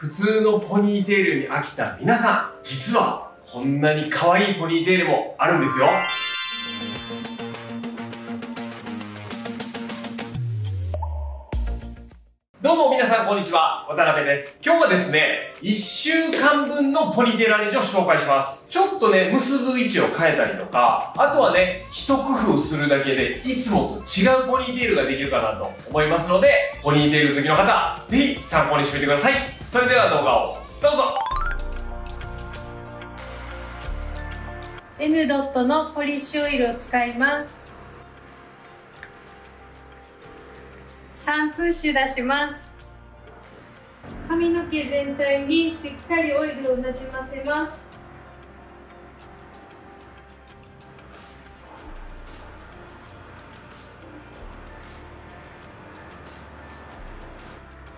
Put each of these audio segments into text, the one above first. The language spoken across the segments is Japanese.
普通のポニーテールに飽きた皆さん、実はこんなに可愛いポニーテールもあるんですよ。どうも皆さんこんにちは、渡辺です。今日はですね、1週間分のポニーテールアレンジを紹介します。ちょっとね、結ぶ位置を変えたりとか、あとはね、一工夫するだけで、いつもと違うポニーテールができるかなと思いますので、ポニーテール好きの方、ぜひ参考にしてみてください。それでは動画をどうぞ。N ドットのポリッシュオイルを使います。3プッシュ出します。髪の毛全体にしっかりオイルをなじませます。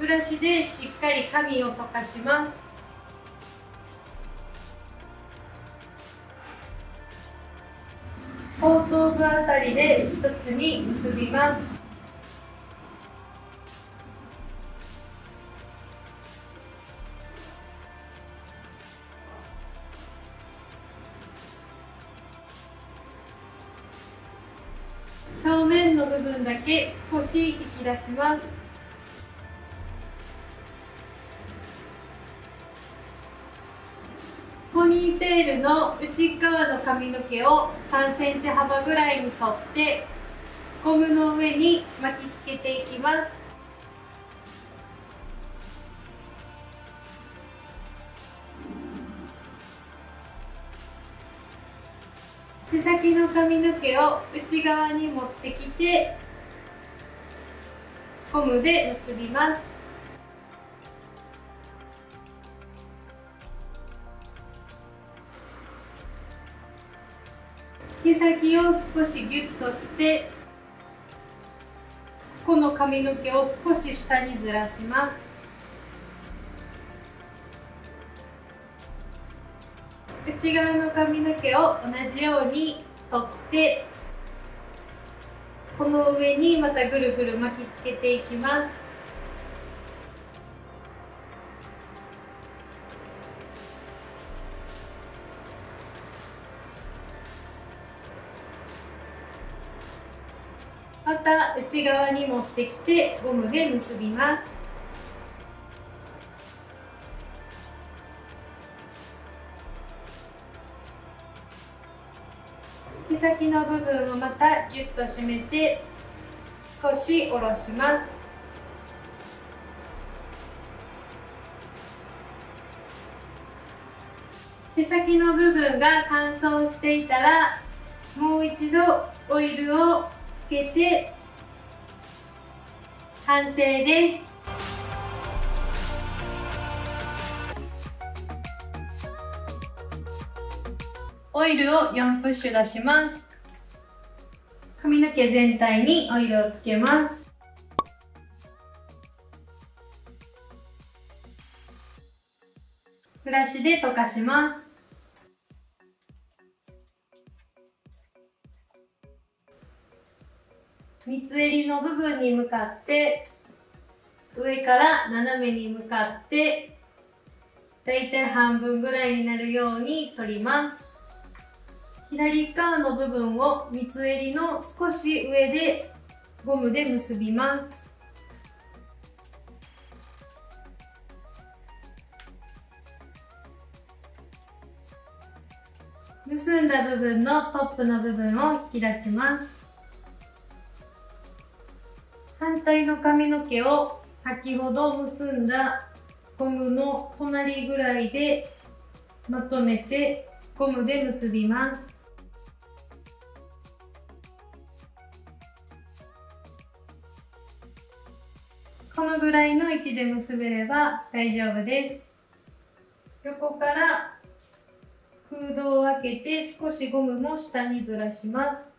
ブラシでしっかり髪を溶かします。後頭部あたりで一つに結びます。表面の部分だけ少し引き出します。テールの内側の髪の毛を3センチ幅ぐらいに取ってゴムの上に巻きつけていきます。毛先の髪の毛を内側に持ってきてゴムで結びます。先を少しギュッとしてこの髪の毛を少し下にずらします。内側の髪の毛を同じように取ってこの上にまたぐるぐる巻きつけていきます。内側に持ってきてゴムで結びます。毛先の部分をまたギュッと締めて少し下ろします。毛先の部分が乾燥していたらもう一度オイルをつけて完成です。オイルを4プッシュ出します。髪の毛全体にオイルをつけます。ブラシで溶かします。襟の部分に向かって上から斜めに向かってだいたい半分ぐらいになるように取ります。左側の部分を三つ襟の少し上でゴムで結びます。結んだ部分のトップの部分を引き出します。反対の髪の毛を先ほど結んだゴムの隣ぐらいでまとめてゴムで結びます。このぐらいの位置で結べれば大丈夫です。横から空洞を開けて少しゴムも下にずらします。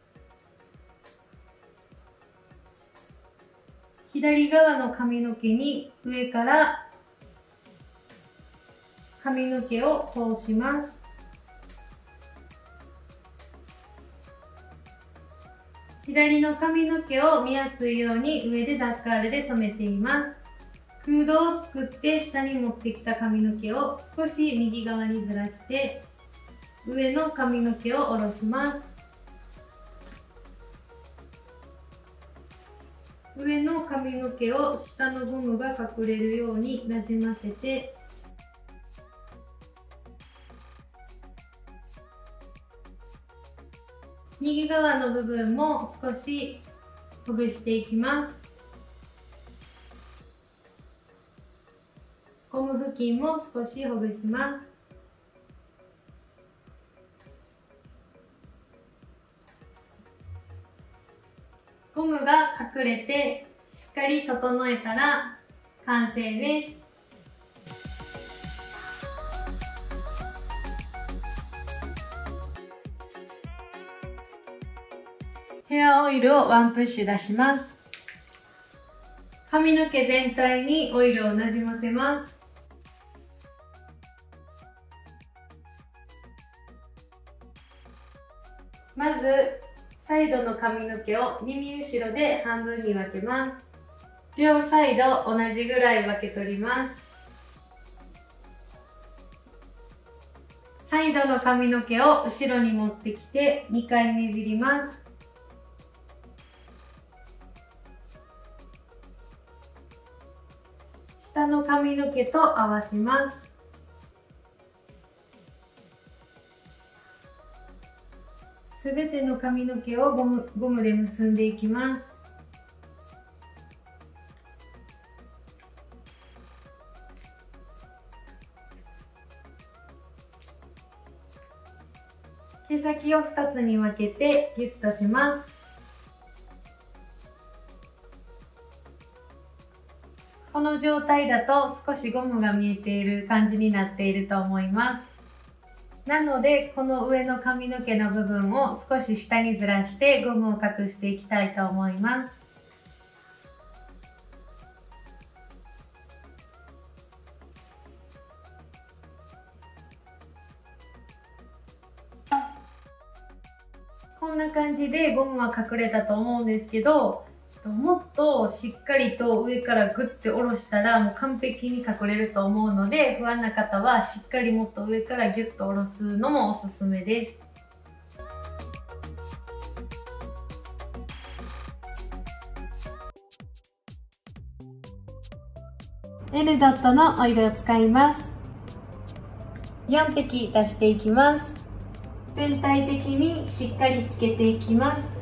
左側の髪の毛に上から髪の毛を通します。左の髪の毛を見やすいように上でダッカールで留めています。空洞を作って下に持ってきた髪の毛を少し右側にずらして上の髪の毛を下ろします。上の髪の毛を下のゴムが隠れるようになじませて。右側の部分も少しほぐしていきます。ゴム付近も少しほぐします。ゴムが隠れてしっかり整えたら完成です。ヘアオイルをワンプッシュ出します。髪の毛全体にオイルをなじませますサイドの髪の毛を耳後ろで半分に分けます両サイド同じぐらい分け取りますサイドの髪の毛を後ろに持ってきて2回ねじります下の髪の毛と合わします。すべての髪の毛をゴムゴムで結んでいきます。毛先を2つに分けてギュッとします。この状態だと少しゴムが見えている感じになっていると思います。なのでこの上の髪の毛の部分を少し下にずらしてゴムを隠していきたいと思います。こんな感じでゴムは隠れたと思うんですけどもっとしっかりと上からグッて下ろしたらもう完璧に隠れると思うので不安な方はしっかりもっと上からギュッと下ろすのもおすすめです。エルドットのオイルを使います。4滴出していきます。全体的にしっかりつけていきます。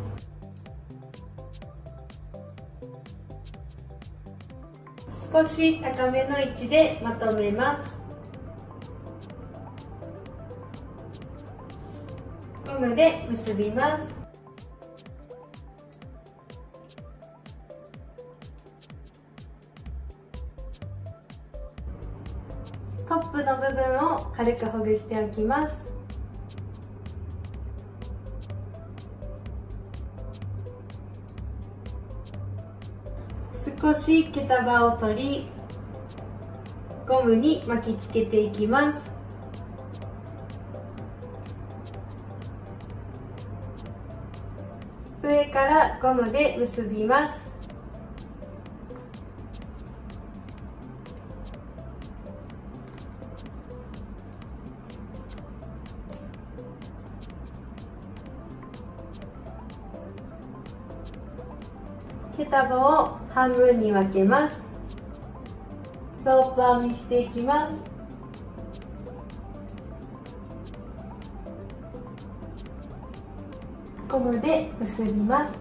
少し高めの位置でまとめます。ゴムで結びます。トップの部分を軽くほぐしておきます。し毛束を取りゴムに巻きつけていきます。上からゴムで結びます。毛束を半分に分けます。ロープ編みしていきます。ゴムで結びます。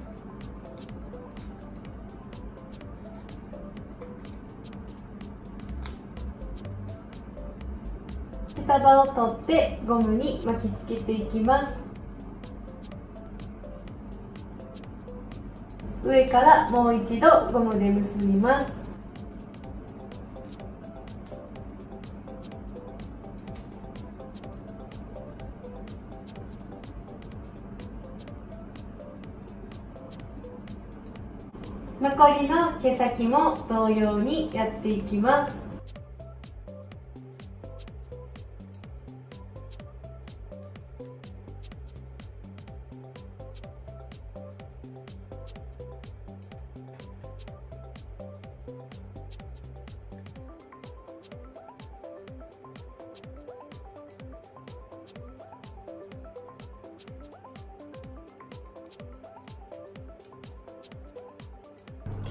毛束を取ってゴムに巻きつけていきます。上からもう一度ゴムで結びます。残りの毛先も同様にやっていきます。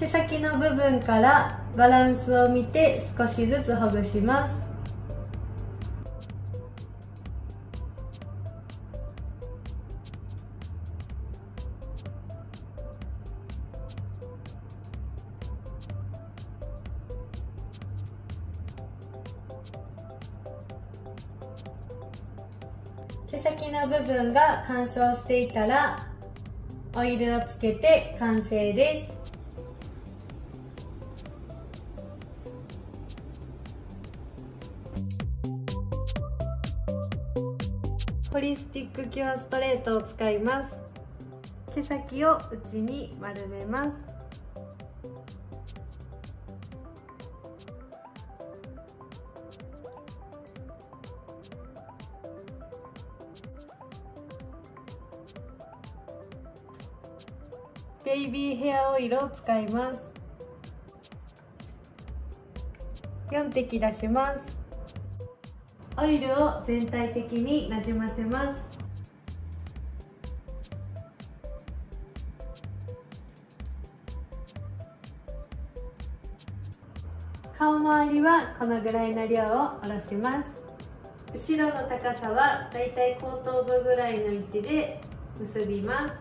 毛先の部分からバランスを見て少しずつほぐします。毛先の部分が乾燥していたらオイルをつけて完成です。リスティックキュアストレートを使います。毛先を内に丸めます。ベイビーヘアオイルを使います。4滴出します。オイルを全体的になじませます。周りはこのぐらいの量を下ろします。後ろの高さはだいたい後頭部ぐらいの位置で結びます。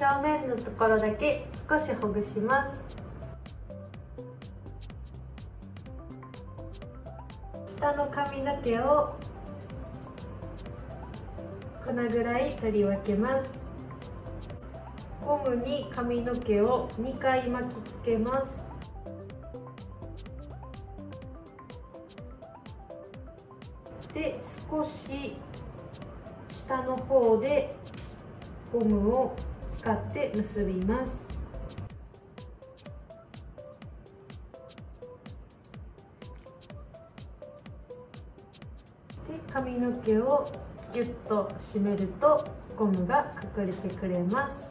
表面のところだけ少しほぐします。下の髪の毛をこのぐらい取り分けます。ゴムに髪の毛を2回巻きつけます。で少し下の方でゴムを使って結びます。で髪の毛をギュッと締めるとゴムが隠れてくれます。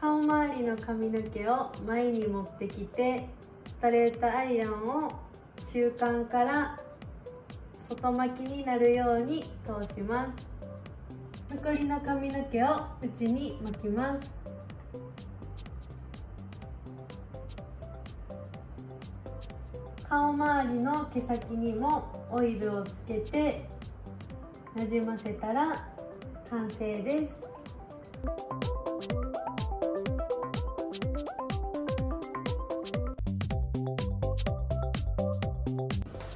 顔周りの髪の毛を前に持ってきてストレートアイロンを中間から外巻きになるように通します。残りの髪の毛を内に巻きます。顔周りの毛先にもオイルをつけてなじませたら完成です。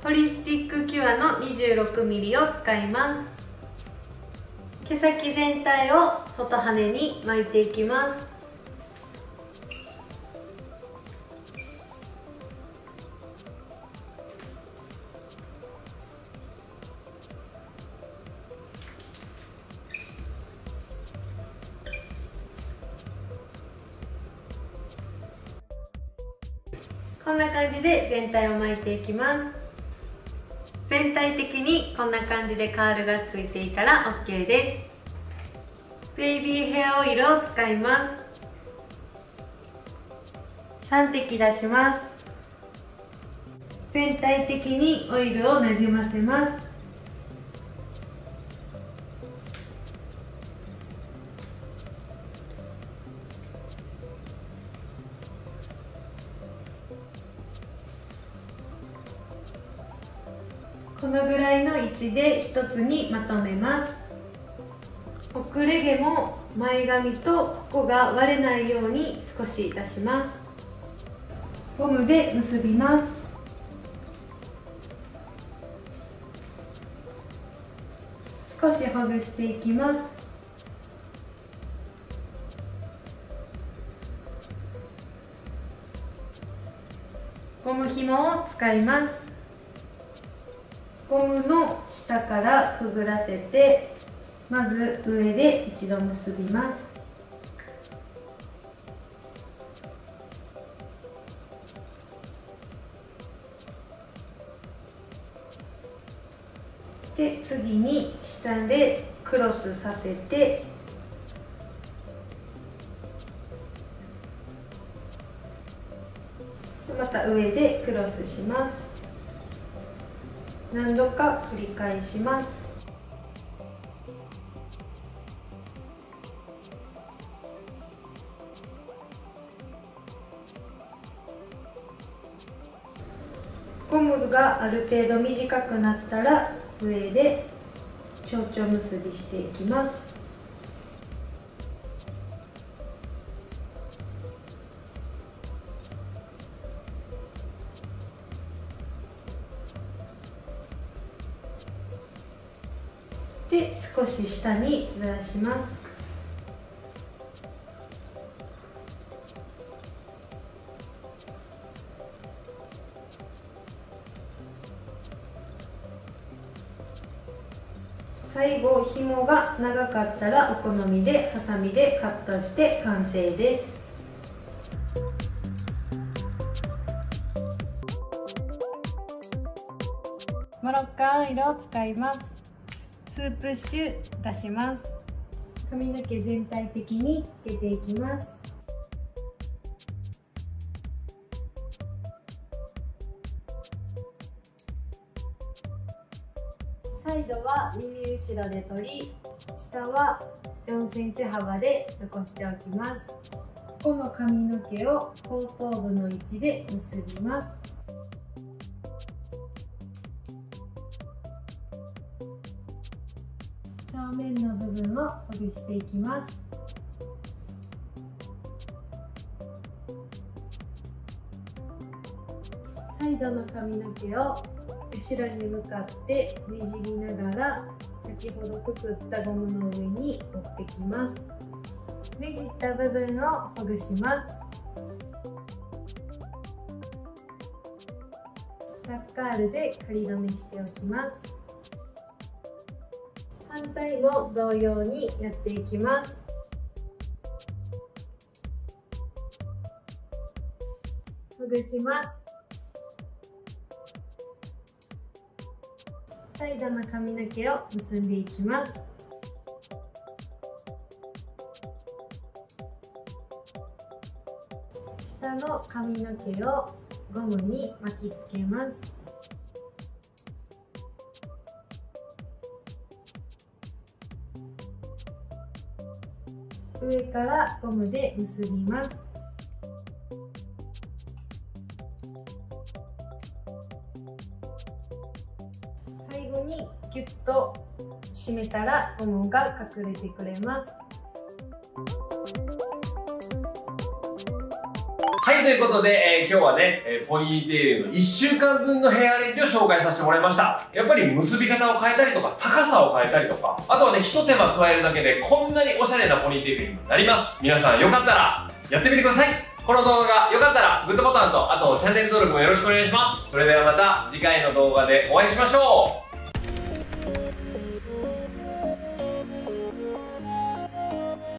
ホリスティックキュアの 26mm を使います。毛先全体を外羽に巻いていきます。こんな感じで全体を巻いていきます。全体的にこんな感じでカールがついていたら OK です。ベイビーヘアオイルを使います。3滴出します。全体的にオイルをなじませます。らいの位置で一つにまとめます。遅れ毛も前髪とここが割れないように少し出します。ゴムで結びます。少しほぐしていきます。ゴム紐を使います。ゴムの下からくぐらせてまず上で一度結びます。で次に下でクロスさせてまた上でクロスします。何度か繰り返します。ゴムがある程度短くなったら上で蝶々結びしていきます。で少し下にずらします。最後紐が長かったらお好みでハサミでカットして完成です。モロッカン色を使います。ツープッシュ出します。髪の毛全体的につけていきます。サイドは耳後ろで取り下は4センチ幅で残しておきます。この髪の毛を後頭部の位置で結びます。分をほぐしていきます。サイドの髪の毛を後ろに向かってねじりながら先ほどくくったゴムの上に折ってきます。ねじった部分をほぐします。タッカールで仮止めしておきます。反対も同様にやっていきます。ほぐします。サイの髪の毛を結んでいきます。下の髪の毛をゴムに巻きつけます。上からゴムで結びます。最後にギュッと締めたらゴムが隠れてくれます。はい、ということで、えー今日はね、えーポニーテールの1週間分のヘアアレンジを紹介させてもらいました。やっぱり結び方を変えたりとか、高さを変えたりとか、あとはね、一手間加えるだけでこんなにおしゃれなポニーテールになります。皆さんよかったら、やってみてください。この動画が良かったら、グッドボタンと、あとチャンネル登録もよろしくお願いします。それではまた次回の動画でお会いしましょう。